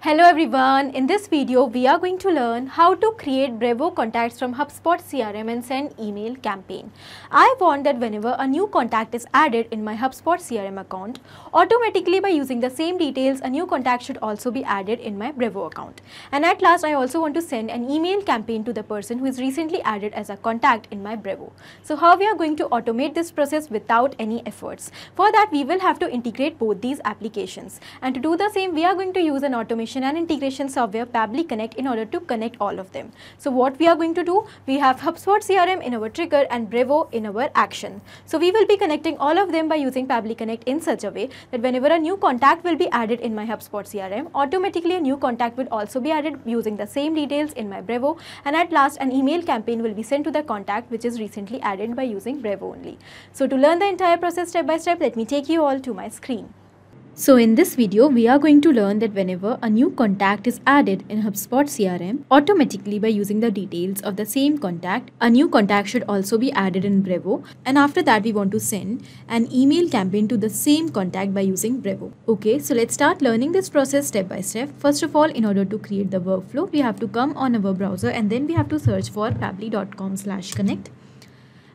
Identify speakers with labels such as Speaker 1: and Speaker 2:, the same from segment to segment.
Speaker 1: Hello everyone, in this video we are going to learn how to create Brevo contacts from HubSpot CRM and send email campaign. I want that whenever a new contact is added in my HubSpot CRM account, automatically by using the same details a new contact should also be added in my Brevo account. And at last I also want to send an email campaign to the person who is recently added as a contact in my Brevo. So how we are going to automate this process without any efforts? For that we will have to integrate both these applications and to do the same we are going to use an automation and integration software Pabbly Connect in order to connect all of them. So what we are going to do, we have HubSpot CRM in our trigger and Brevo in our action. So we will be connecting all of them by using Pabbly Connect in such a way that whenever a new contact will be added in my HubSpot CRM, automatically a new contact will also be added using the same details in my Brevo and at last an email campaign will be sent to the contact which is recently added by using Brevo only. So to learn the entire process step by step, let me take you all to my screen. So in this video, we are going to learn that whenever a new contact is added in HubSpot CRM, automatically by using the details of the same contact, a new contact should also be added in Brevo. And after that, we want to send an email campaign to the same contact by using Brevo. Okay, so let's start learning this process step by step. First of all, in order to create the workflow, we have to come on our browser and then we have to search for pabbly.com slash connect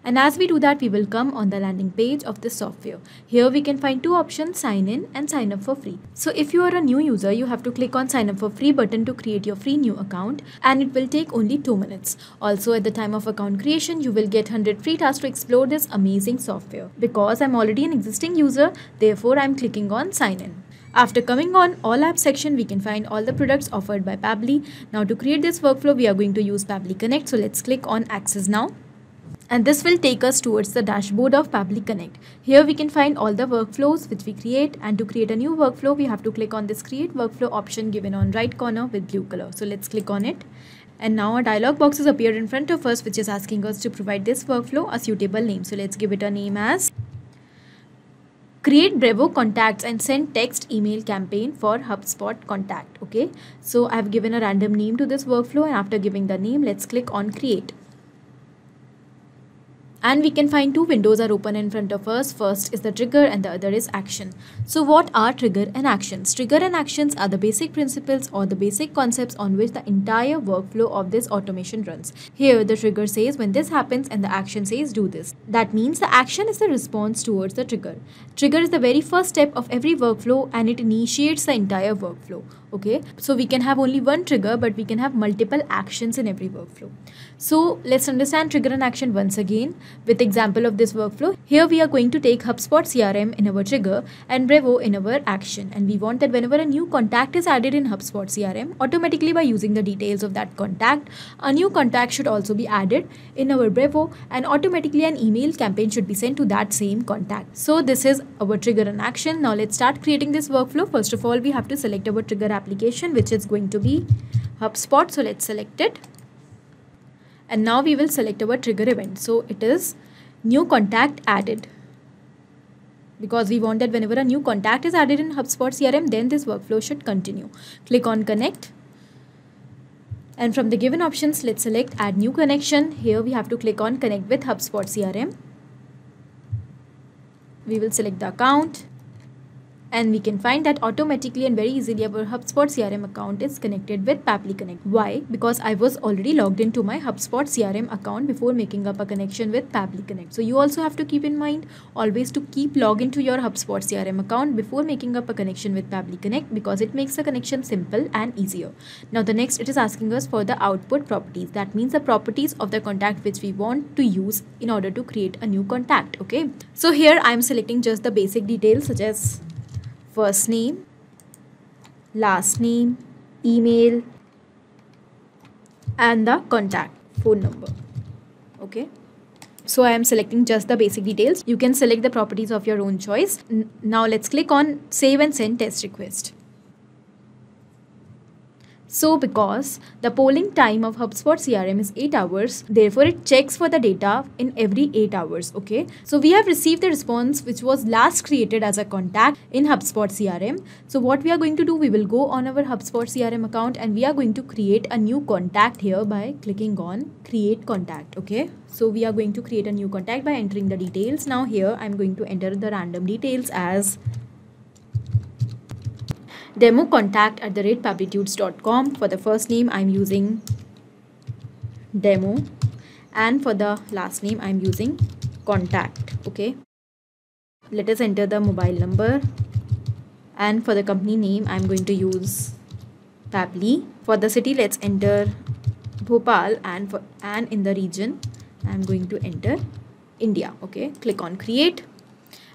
Speaker 1: and as we do that, we will come on the landing page of this software. Here we can find two options, sign in and sign up for free. So if you are a new user, you have to click on sign up for free button to create your free new account and it will take only two minutes. Also at the time of account creation, you will get 100 free tasks to explore this amazing software. Because I'm already an existing user, therefore I'm clicking on sign in. After coming on all apps section, we can find all the products offered by Pabbly. Now to create this workflow, we are going to use Pabbly Connect. So let's click on access now and this will take us towards the dashboard of Pabbly Connect. Here we can find all the workflows which we create and to create a new workflow we have to click on this create workflow option given on right corner with blue color. So let's click on it and now a dialog box has appeared in front of us which is asking us to provide this workflow a suitable name. So let's give it a name as create Brevo contacts and send text email campaign for HubSpot contact. Okay, so I've given a random name to this workflow and after giving the name, let's click on create and we can find two windows are open in front of us. First is the trigger and the other is action. So what are trigger and actions? Trigger and actions are the basic principles or the basic concepts on which the entire workflow of this automation runs. Here the trigger says when this happens and the action says do this. That means the action is the response towards the trigger. Trigger is the very first step of every workflow and it initiates the entire workflow okay? So we can have only one trigger but we can have multiple actions in every workflow. So let's understand trigger and action once again with example of this workflow. Here we are going to take hubspot crm in our trigger and brevo in our action. And we want that whenever a new contact is added in hubspot crm automatically by using the details of that contact a new contact should also be added in our brevo and automatically an email campaign should be sent to that same contact. So this is our trigger and action. Now let's start creating this workflow. First of all we have to select our trigger app application which is going to be HubSpot. So let's select it. And now we will select our trigger event. So it is new contact added. Because we want that whenever a new contact is added in HubSpot CRM, then this workflow should continue. Click on connect. And from the given options, let's select add new connection. Here we have to click on connect with HubSpot CRM. We will select the account and we can find that automatically and very easily our HubSpot CRM account is connected with Pabbly Connect. Why? Because I was already logged into my HubSpot CRM account before making up a connection with Pabbly Connect. So you also have to keep in mind always to keep log into your HubSpot CRM account before making up a connection with Pabbly Connect because it makes the connection simple and easier. Now the next it is asking us for the output properties. That means the properties of the contact which we want to use in order to create a new contact. Okay. So here I am selecting just the basic details such as first name, last name, email, and the contact phone number. Okay. So I am selecting just the basic details. You can select the properties of your own choice. N now let's click on save and send test request. So because the polling time of HubSpot CRM is 8 hours, therefore it checks for the data in every 8 hours, okay? So we have received the response which was last created as a contact in HubSpot CRM. So what we are going to do, we will go on our HubSpot CRM account and we are going to create a new contact here by clicking on create contact, okay? So we are going to create a new contact by entering the details. Now here I'm going to enter the random details as demo contact at the rate pablitudes.com for the first name i'm using demo and for the last name i'm using contact okay? Let us enter the mobile number and for the company name i'm going to use Pabbly. For the city let's enter Bhopal and for and in the region I'm going to enter India okay? Click on create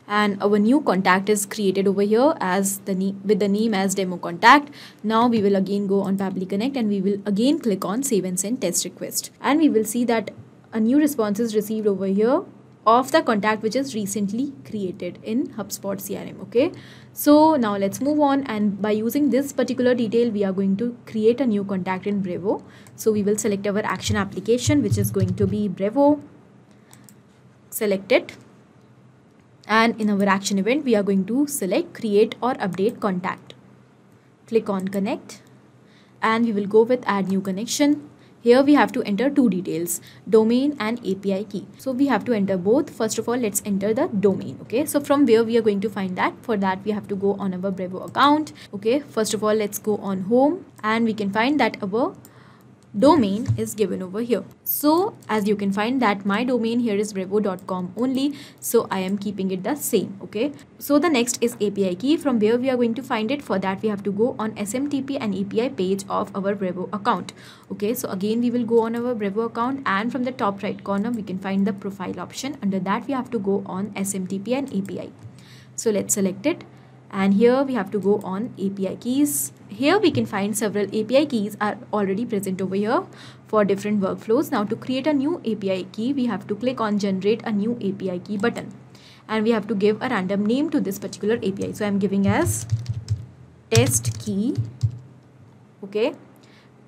Speaker 1: and our new contact is created over here as the with the name as demo contact. Now we will again go on Pabbly Connect and we will again click on save and send test request. And we will see that a new response is received over here of the contact which is recently created in HubSpot CRM okay? So now let's move on and by using this particular detail we are going to create a new contact in Brevo so we will select our action application which is going to be Brevo select it and in our action event we are going to select create or update contact. Click on connect. And we will go with add new connection. Here we have to enter two details domain and api key. So we have to enter both. First of all let's enter the domain okay? So from where we are going to find that for that we have to go on our brevo account okay? First of all let's go on home and we can find that our domain is given over here. So as you can find that my domain here is brevo.com only so i am keeping it the same okay? So the next is api key. From where we are going to find it for that we have to go on smtp and api page of our brevo account okay? So again we will go on our brevo account and from the top right corner we can find the profile option. Under that we have to go on smtp and api so let's select it and here we have to go on API keys. Here we can find several API keys are already present over here for different workflows. Now to create a new API key, we have to click on generate a new API key button and we have to give a random name to this particular API. So I'm giving as test key. Okay.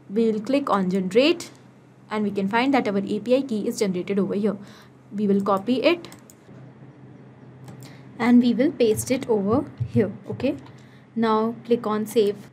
Speaker 1: We will click on generate and we can find that our API key is generated over here. We will copy it and we will paste it over here okay now click on save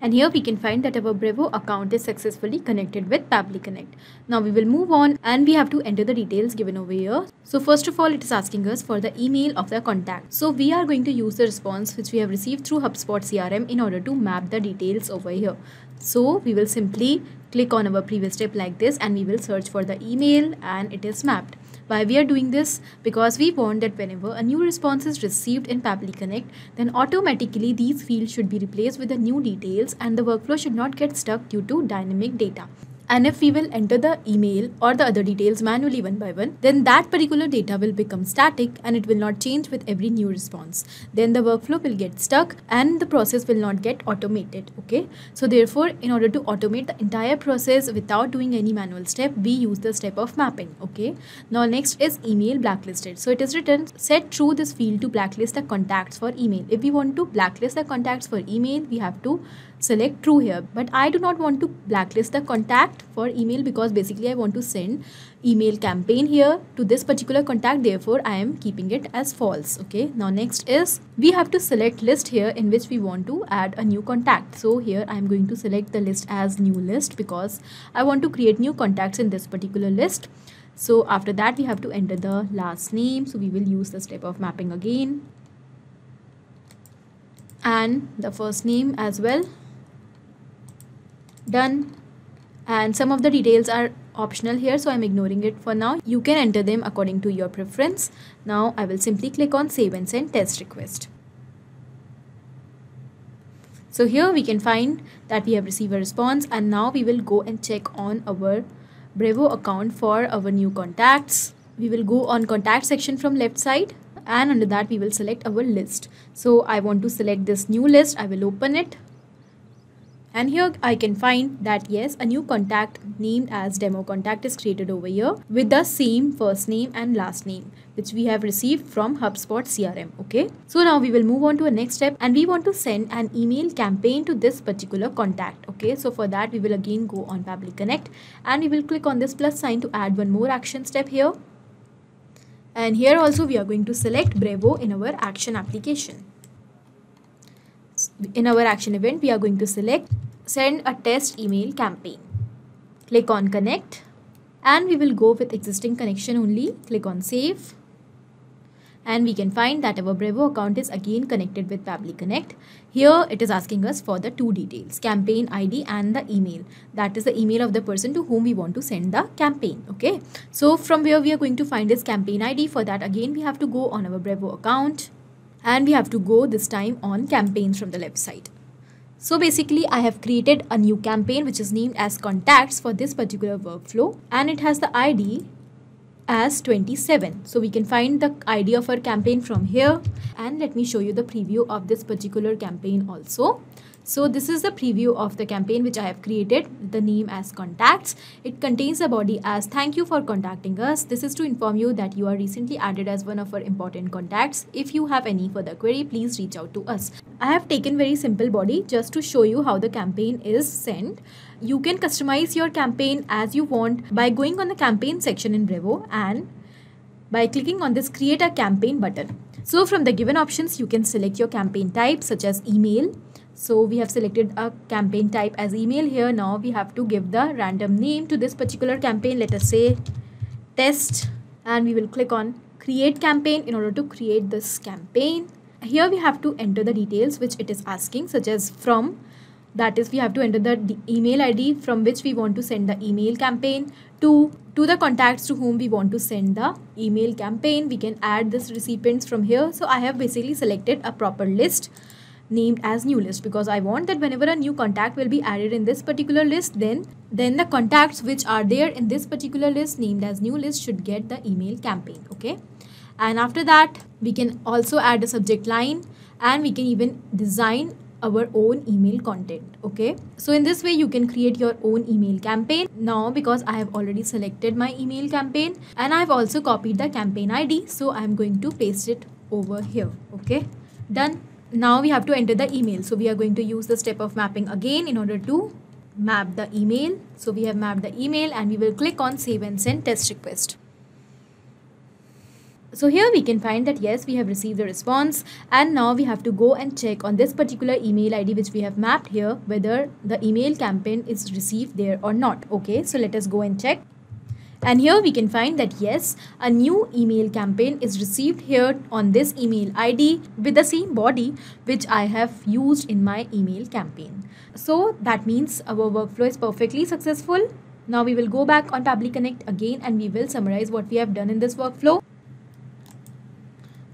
Speaker 1: and here we can find that our Brevo account is successfully connected with Pabbly Connect. Now we will move on and we have to enter the details given over here. So first of all, it is asking us for the email of the contact. So we are going to use the response which we have received through HubSpot CRM in order to map the details over here. So we will simply click on our previous step like this and we will search for the email and it is mapped. Why we are doing this? Because we want that whenever a new response is received in Pabbly Connect, then automatically these fields should be replaced with the new details and the workflow should not get stuck due to dynamic data and if we will enter the email or the other details manually one by one then that particular data will become static and it will not change with every new response. Then the workflow will get stuck and the process will not get automated okay? So therefore in order to automate the entire process without doing any manual step we use the step of mapping okay? Now next is email blacklisted. So it is written set true this field to blacklist the contacts for email. If we want to blacklist the contacts for email we have to select true here but I do not want to blacklist the contact for email because basically I want to send email campaign here to this particular contact. Therefore I am keeping it as false. Okay. Now next is we have to select list here in which we want to add a new contact. So here I am going to select the list as new list because I want to create new contacts in this particular list. So after that we have to enter the last name. So we will use the step of mapping again. And the first name as well done and some of the details are optional here so I'm ignoring it for now. You can enter them according to your preference. Now I will simply click on save and send test request. So here we can find that we have received a response and now we will go and check on our Brevo account for our new contacts. We will go on contact section from left side and under that we will select our list. So I want to select this new list. I will open it and here I can find that yes a new contact named as demo contact is created over here with the same first name and last name which we have received from HubSpot CRM okay? So now we will move on to a next step and we want to send an email campaign to this particular contact okay? So for that we will again go on Pabbly Connect and we will click on this plus sign to add one more action step here. And here also we are going to select Brevo in our action application in our action event, we are going to select send a test email campaign. Click on connect and we will go with existing connection only. Click on save. and we can find that our Brevo account is again connected with Pabbly Connect. Here it is asking us for the two details, campaign ID and the email. That is the email of the person to whom we want to send the campaign. Okay. So from where we are going to find this campaign ID, for that again we have to go on our Brevo account and we have to go this time on campaigns from the left side. So basically I have created a new campaign which is named as contacts for this particular workflow and it has the ID as 27. So we can find the ID of our campaign from here and let me show you the preview of this particular campaign also. So this is the preview of the campaign which I have created, the name as contacts. It contains a body as thank you for contacting us. This is to inform you that you are recently added as one of our important contacts. If you have any further query, please reach out to us. I have taken very simple body just to show you how the campaign is sent. You can customize your campaign as you want by going on the campaign section in Brevo and by clicking on this create a campaign button. So from the given options, you can select your campaign type such as email, so we have selected a campaign type as email here. Now we have to give the random name to this particular campaign. Let us say test and we will click on create campaign in order to create this campaign. Here we have to enter the details which it is asking such as from that is we have to enter the email id from which we want to send the email campaign to to the contacts to whom we want to send the email campaign we can add this recipients from here. So i have basically selected a proper list named as new list because I want that whenever a new contact will be added in this particular list then then the contacts which are there in this particular list named as new list should get the email campaign okay? And after that we can also add a subject line and we can even design our own email content okay? So in this way you can create your own email campaign. Now because i have already selected my email campaign and i've also copied the campaign id so i'm going to paste it over here okay? Done. Now we have to enter the email. So we are going to use the step of mapping again in order to map the email. So we have mapped the email and we will click on save and send test request so here we can find that yes we have received the response and now we have to go and check on this particular email id which we have mapped here whether the email campaign is received there or not okay so let us go and check and here we can find that yes, a new email campaign is received here on this email ID with the same body which I have used in my email campaign. So that means our workflow is perfectly successful. Now we will go back on Pabbly Connect again and we will summarize what we have done in this workflow.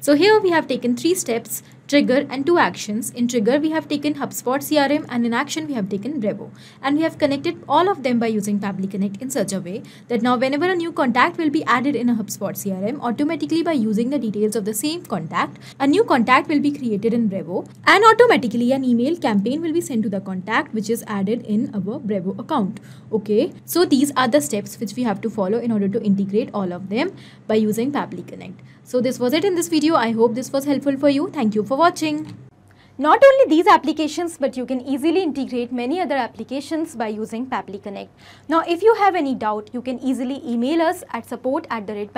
Speaker 1: So here we have taken three steps trigger and two actions. In trigger, we have taken HubSpot CRM and in action, we have taken Brevo. And we have connected all of them by using Pabbly Connect in such a way that now whenever a new contact will be added in a HubSpot CRM, automatically by using the details of the same contact, a new contact will be created in Brevo and automatically an email campaign will be sent to the contact which is added in our Brevo account. Okay, so these are the steps which we have to follow in order to integrate all of them by using Pabbly Connect. So this was it in this video. I hope this was helpful for you. Thank you for watching. Not only these applications, but you can easily integrate many other applications by using Pabbly Connect. Now, if you have any doubt, you can easily email us at support at the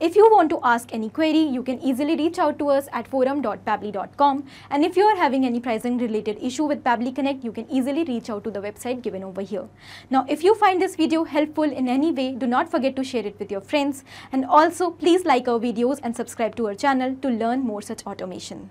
Speaker 1: If you want to ask any query, you can easily reach out to us at forum.pabbly.com. And if you are having any pricing related issue with Pabbly Connect, you can easily reach out to the website given over here. Now, if you find this video helpful in any way, do not forget to share it with your friends. And also, please like our videos and subscribe to our channel to learn more such automation.